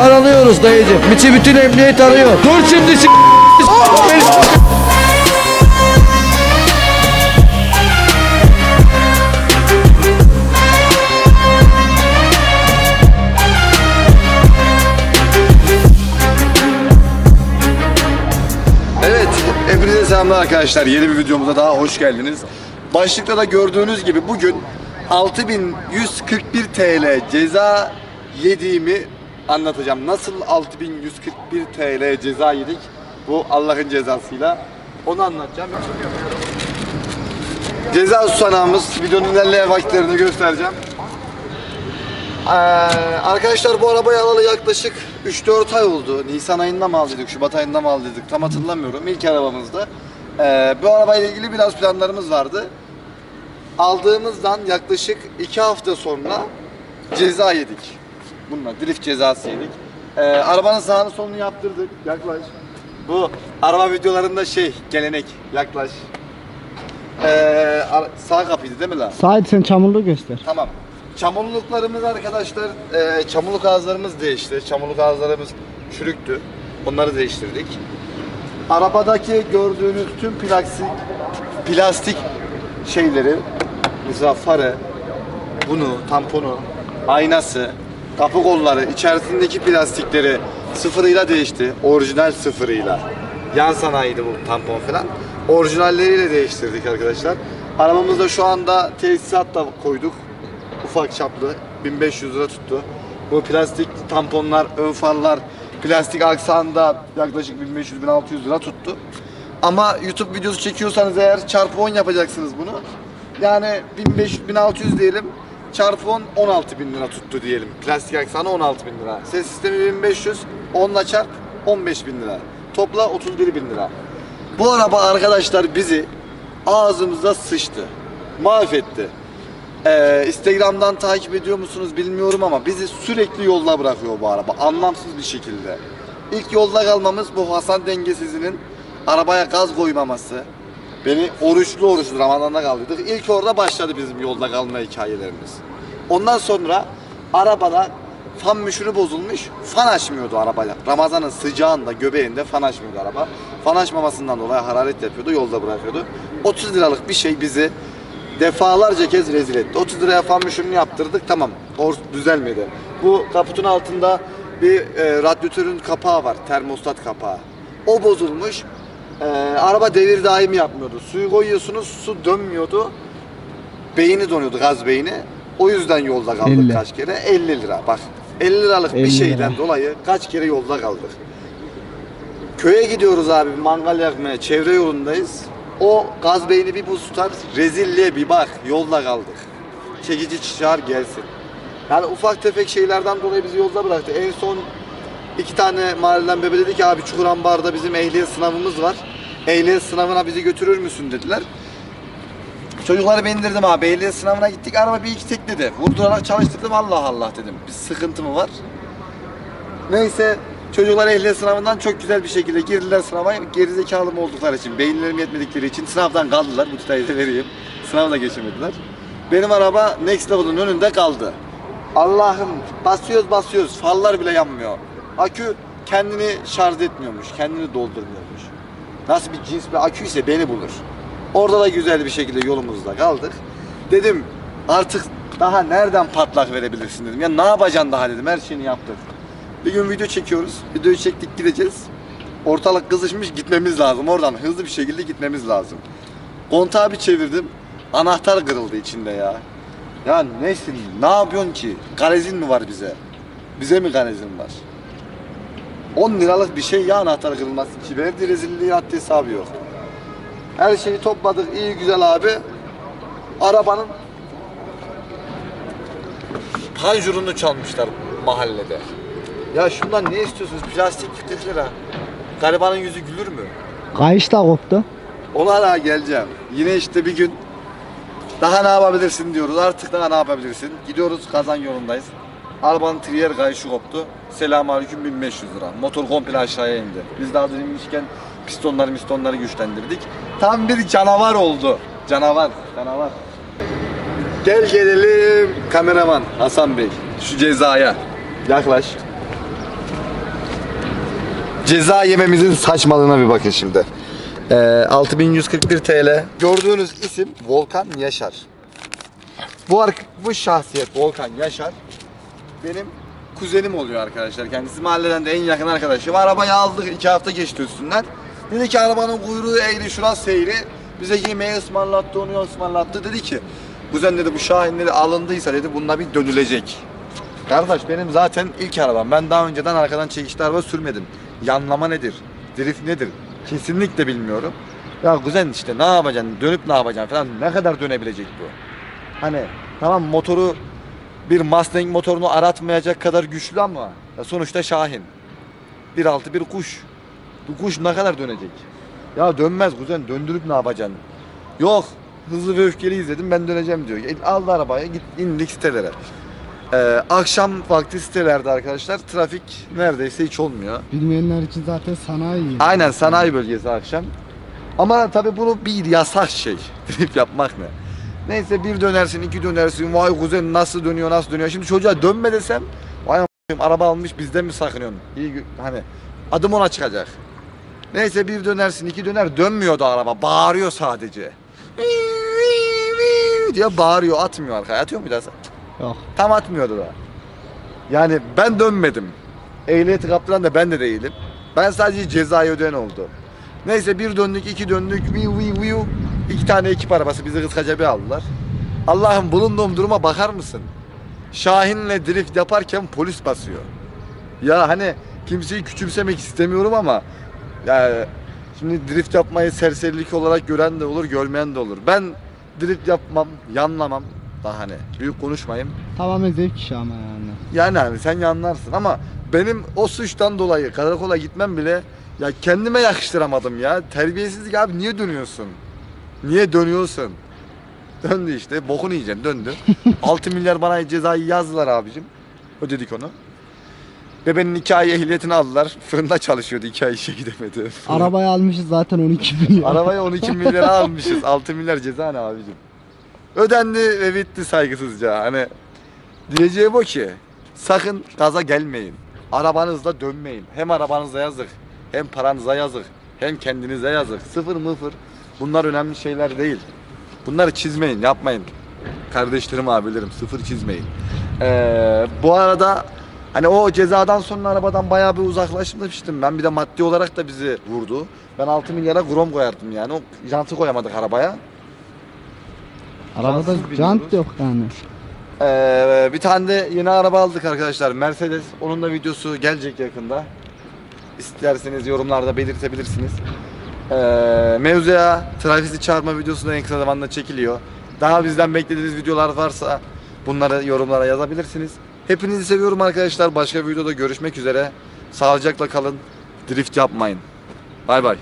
Aranıyoruz dayıcım. Biçi bütün emniyet arıyor. Dur şimdi s- Evet, hepinize selamlar arkadaşlar. Yeni bir videomuza daha hoş geldiniz. Başlıkta da gördüğünüz gibi bugün 6141 TL ceza yediğimi anlatacağım. Nasıl 6141 TL ceza yedik? Bu Allah'ın cezasıyla. Onu anlatacağım. Ceza tutanağımız videonun ilerleyen vakitlerini göstereceğim. Ee, arkadaşlar bu arabayı alalı yaklaşık 3-4 ay oldu. Nisan ayında mı aldıydık, Şubat ayında mı aldıydık tam hatırlamıyorum. İlk arabamızda. Ee, bu arabayla ilgili biraz planlarımız vardı. Aldığımızdan yaklaşık 2 hafta sonra ceza yedik. Bununla drift cezası yedik. Ee, arabanın sağını solunu yaptırdık. Yaklaş. Bu araba videolarında şey gelenek. Yaklaş. Ee, sağ kapıydı değil mi lan? Sait sen çamurluğu göster. Tamam. Çamurluklarımız arkadaşlar, e, çamurluk ağızlarımız değişti. Çamurluk ağızlarımız çürüktü. Onları değiştirdik. Arabadaki gördüğünüz tüm plastik plastik şeyleri, mesela farı, bunu, tamponu, aynası, kapı kolları, içerisindeki plastikleri sıfırıyla değişti. Orijinal sıfırıyla. Yan sanayiydi bu tampon falan. Orijinalleriyle değiştirdik arkadaşlar. Arabamızda şu anda tesisat da koyduk. Ufak çaplı. 1500 lira tuttu. Bu plastik tamponlar, ön farlar, plastik aksanda yaklaşık 1500-1600 lira tuttu. Ama YouTube videosu çekiyorsanız eğer çarpı 10 yapacaksınız bunu. Yani 1500-1600 diyelim. Çarpı 10 16 bin lira tuttu diyelim. Plastik aksanı 16 bin lira. Ses sistemi 1500, 10 ile çarp 15 bin lira. Topla 31 bin lira. Bu araba arkadaşlar bizi ağzımıza sıçtı. Mahvetti. Ee, Instagram'dan takip ediyor musunuz bilmiyorum ama bizi sürekli yolda bırakıyor bu araba. Anlamsız bir şekilde. İlk yolda kalmamız bu Hasan dengesizinin arabaya gaz koymaması. Beni oruçlu oruçlu Ramazan'da kaldırdık. İlk orada başladı bizim yolda kalma hikayelerimiz. Ondan sonra arabada fan müşürü bozulmuş. Fan açmıyordu arabaya. Ramazan'ın sıcağında, göbeğinde fan açmıyordu araba. Fan açmamasından dolayı hararet yapıyordu, yolda bırakıyordu. 30 liralık bir şey bizi defalarca kez rezil etti. 30 liraya fan müşürünü yaptırdık tamam. O düzelmedi. Bu kaputun altında bir e, radyatörün kapağı var. Termostat kapağı. O bozulmuş. E, araba devir daim yapmıyordu. Suyu koyuyorsunuz su dönmüyordu. Beyni donuyordu gaz beyni. O yüzden yolda kaldık 50. kaç kere. 50 lira bak. 50 liralık 50 bir lira. şeyden dolayı kaç kere yolda kaldık. Köye gidiyoruz abi mangal yakmaya çevre yolundayız. O gaz beyni bir buz tutar rezilliğe bir bak yolda kaldık. Çekici çağır gelsin. Yani ufak tefek şeylerden dolayı bizi yolda bıraktı. En son iki tane mahalleden bebe dedi ki abi Çukurambar'da bizim ehliyet sınavımız var. Ehliyet sınavına bizi götürür müsün dediler. Çocukları bindirdim abi. Ehliyet sınavına gittik. Araba bir iki tekledi. Vurdurarak çalıştırdım. Allah Allah dedim. Bir sıkıntı mı var? Neyse çocuklar ehliyet sınavından çok güzel bir şekilde girdiler sınava. Gerizekalı mı oldukları için, beyinlerim yetmedikleri için sınavdan kaldılar. Bu detayı da vereyim. Sınavı geçemediler. Benim araba Next Level'ın önünde kaldı. Allah'ım basıyoruz basıyoruz. Farlar bile yanmıyor. Akü kendini şarj etmiyormuş. Kendini doldurmuyormuş. Nasıl bir cins bir akü ise beni bulur. Orada da güzel bir şekilde yolumuzda kaldık. Dedim artık daha nereden patlak verebilirsin dedim. Ya ne yapacaksın daha dedim. Her şeyini yaptık. Bir gün video çekiyoruz. Videoyu çektik gideceğiz. Ortalık kızışmış gitmemiz lazım. Oradan hızlı bir şekilde gitmemiz lazım. Kontağı bir çevirdim. Anahtar kırıldı içinde ya. Ya nesin? Ne yapıyorsun ki? Garezin mi var bize? Bize mi garezin var? 10 liralık bir şey ya anahtar kırılması için. Verdiği rezilliğin haddi hesabı yok. Her şeyi topladık iyi güzel abi. Arabanın panjurunu çalmışlar mahallede. Ya şundan ne istiyorsunuz? Plastik 40 lira. Garibanın yüzü gülür mü? Kayış da koptu. Ona da geleceğim. Yine işte bir gün daha ne yapabilirsin diyoruz. Artık daha ne yapabilirsin? Gidiyoruz kazan yolundayız. Arabanın triyer kayışı koptu. Selamünaleyküm 1500 lira. Motor komple aşağıya indi. Biz daha dün inmişken pistonları mistonları güçlendirdik. Tam bir canavar oldu. Canavar, canavar. Gel gelelim kameraman Hasan Bey. Şu cezaya. Yaklaş. ceza yememizin saçmalığına bir bakın şimdi. Ee, 6141 TL. Gördüğünüz isim Volkan Yaşar. Bu, bu şahsiyet Volkan Yaşar benim kuzenim oluyor arkadaşlar. Kendisi mahalleden de en yakın arkadaşım. Arabayı aldık iki hafta geçti üstünden. Dedi ki arabanın kuyruğu eğri şurası seyri. Bize yemeği ısmarlattı onu ısmarlattı. Dedi ki kuzen dedi bu Şahinleri alındıysa dedi bununla bir dönülecek. Kardeş benim zaten ilk arabam. Ben daha önceden arkadan çekişli araba sürmedim. Yanlama nedir? Drift nedir? Kesinlikle bilmiyorum. Ya kuzen işte ne yapacaksın? Dönüp ne yapacaksın falan. Ne kadar dönebilecek bu? Hani tamam motoru bir Mustang motorunu aratmayacak kadar güçlü ama ya sonuçta Şahin. 1.6 bir kuş. Bu kuş ne kadar dönecek? Ya dönmez kuzen döndürüp ne yapacaksın? Yok hızlı ve öfkeli izledim ben döneceğim diyor. E, Aldı arabaya git indik sitelere. Ee, akşam vakti sitelerde arkadaşlar trafik neredeyse hiç olmuyor. Bilmeyenler için zaten sanayi. Aynen sanayi bölgesi akşam. Ama tabii bunu bir yasak şey. Trip yapmak ne? Neyse bir dönersin, iki dönersin. Vay kuzen nasıl dönüyor, nasıl dönüyor. Şimdi çocuğa dönme desem, vay araba almış bizden mi sakınıyorsun? İyi hani adım ona çıkacak. Neyse bir dönersin, iki döner dönmüyor da araba. Bağırıyor sadece. diye bağırıyor, atmıyor arkaya. Atıyor muydu Hasan? Yok. Tam atmıyordu da. Yani ben dönmedim. Ehliyeti kaptıran da ben de değilim. Ben sadece cezayı ödeyen oldu. Neyse bir döndük, iki döndük. Viu viu viu. İki tane ekip arabası bizi kıskaca bir aldılar. Allah'ım bulunduğum duruma bakar mısın? Şahin'le drift yaparken polis basıyor. Ya hani kimseyi küçümsemek istemiyorum ama ya şimdi drift yapmayı serserilik olarak gören de olur, görmeyen de olur. Ben drift yapmam, yanlamam. Daha hani büyük konuşmayayım. Tamamen zevk işi ama yani. Yani hani sen yanlarsın ama benim o suçtan dolayı karakola gitmem bile ya kendime yakıştıramadım ya. Terbiyesizlik abi niye dönüyorsun? Niye dönüyorsun? Döndü işte bokunu yiyeceksin döndü. 6 milyar bana cezayı yazdılar abicim. Ödedik onu. Bebenin iki ay ehliyetini aldılar. Fırında çalışıyordu iki ay işe gidemedi. Arabayı almışız zaten 12 bin. Arabaya 12 milyar almışız. 6 milyar ceza ne abicim? Ödendi ve bitti saygısızca. Hani diyeceğim o ki sakın gaza gelmeyin. Arabanızda dönmeyin. Hem arabanıza yazık, hem paranıza yazık, hem kendinize yazık. Sıfır mıfır. Bunlar önemli şeyler değil. Bunları çizmeyin, yapmayın. Kardeşlerim, abilerim sıfır çizmeyin. Ee, bu arada hani o cezadan sonra arabadan bayağı bir uzaklaşmıştım. Ben bir de maddi olarak da bizi vurdu. Ben 6 milyara grom koyardım yani. O jantı koyamadık arabaya. Arabada Cansız jant biniyoruz. yok yani. Ee, bir tane de yeni araba aldık arkadaşlar. Mercedes. Onun da videosu gelecek yakında. İsterseniz yorumlarda belirtebilirsiniz. Ee, mevzuya trafisi çağırma videosu da en kısa zamanda çekiliyor. Daha bizden beklediğiniz videolar varsa bunları yorumlara yazabilirsiniz. Hepinizi seviyorum arkadaşlar. Başka bir videoda görüşmek üzere. Sağlıcakla kalın. Drift yapmayın. Bay bay.